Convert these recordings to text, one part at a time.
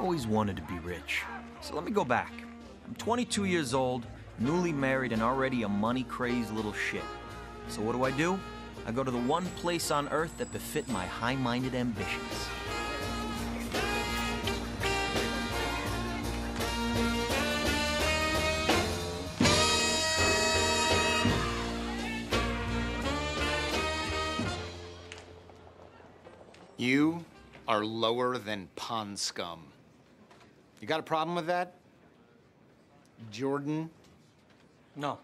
always wanted to be rich. So let me go back. I'm 22 years old, newly married, and already a money-crazed little shit. So what do I do? I go to the one place on earth that befit my high-minded ambitions. You are lower than pond scum. You got a problem with that? Jordan? No,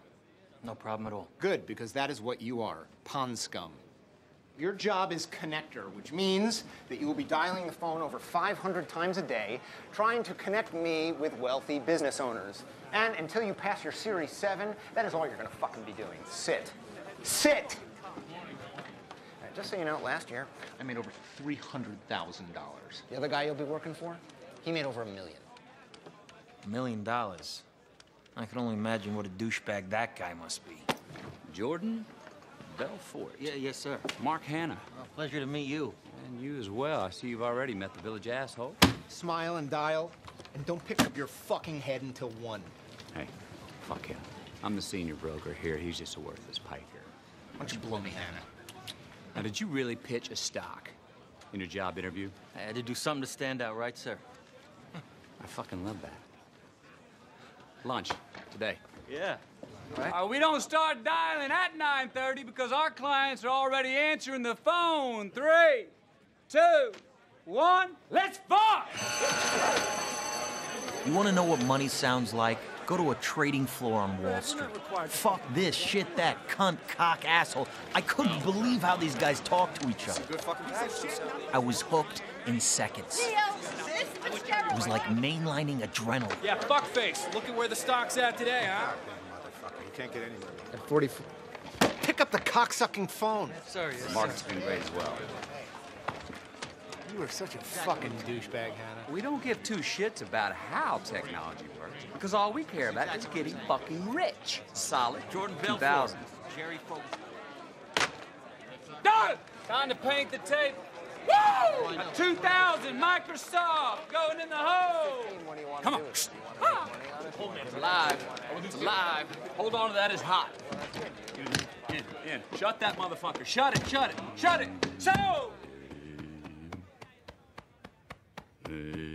no problem at all. Good, because that is what you are pond scum. Your job is connector, which means that you will be dialing the phone over 500 times a day, trying to connect me with wealthy business owners. And until you pass your Series 7, that is all you're gonna fucking be doing. Sit. Sit! Uh, just so you know, last year I made over $300,000. The other guy you'll be working for, he made over a million. A million dollars. I can only imagine what a douchebag that guy must be. Jordan Belfort. Yeah, yes, sir. Mark Hanna. Well, pleasure to meet you. And you as well. I see you've already met the village asshole. Smile and dial, and don't pick up your fucking head until one. Hey, fuck him. I'm the senior broker here. He's just a worthless piker. Why don't you blow me, Hanna? Now, did you really pitch a stock in your job interview? I had to do something to stand out, right, sir? I fucking love that. Lunch today. Yeah. Uh, we don't start dialing at 9.30 because our clients are already answering the phone. Three, two, one, let's fuck! You want to know what money sounds like? Go to a trading floor on Wall Street. Fuck this, shit that, cunt, cock, asshole. I couldn't believe how these guys talk to each other. I was hooked in seconds. It was like mainlining adrenaline. Yeah, fuckface. Look at where the stock's at today, huh? Motherfucker, you can't get anywhere. At 40. Pick up the cocksucking phone. Sorry, yes, Mark's been great as well. You are such a fucking douchebag, Hanna. We don't give two shits about how technology works because all we care about is getting fucking rich. Solid. Jordan 2000. Belfort. Jerry Fogel. Done! Time to paint the tape. Woo! 2000 Microsoft going in the hole. Come on. Ah. It's alive. It's alive. Hold on to that. It's hot. In, in, in. Shut that motherfucker. Shut it. Shut it. Shut it. So. Hey.